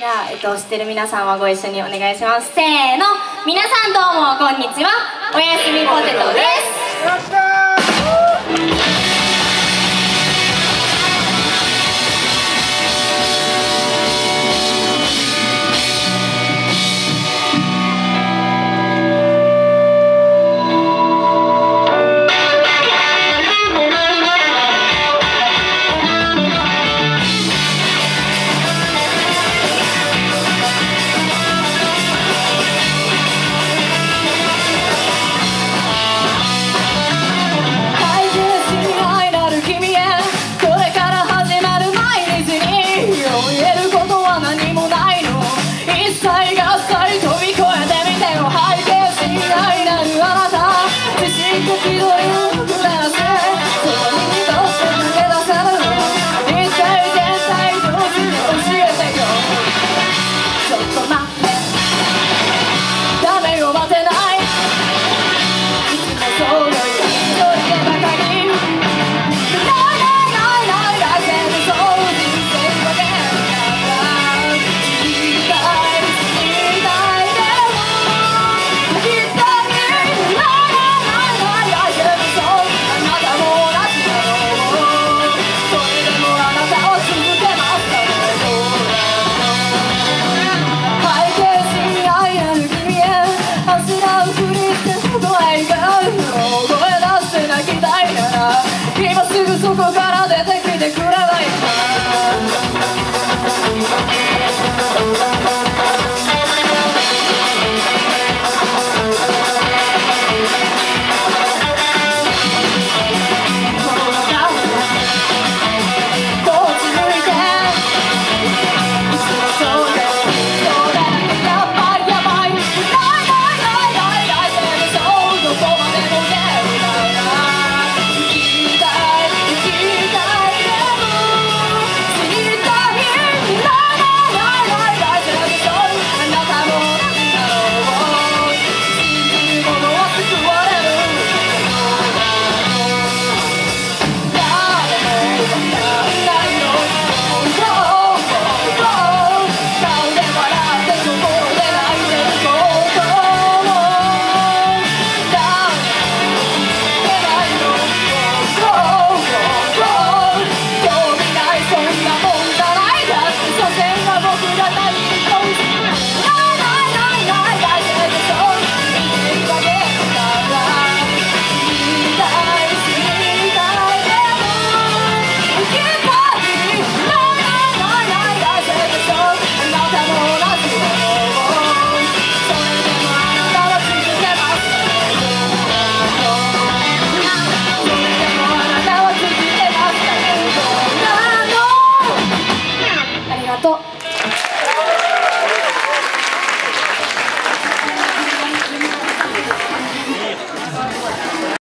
じゃあ、えっと知ってる皆さんはご一緒にお願いします。せーの。皆さんどうもこんにちは。おやすみポテトです。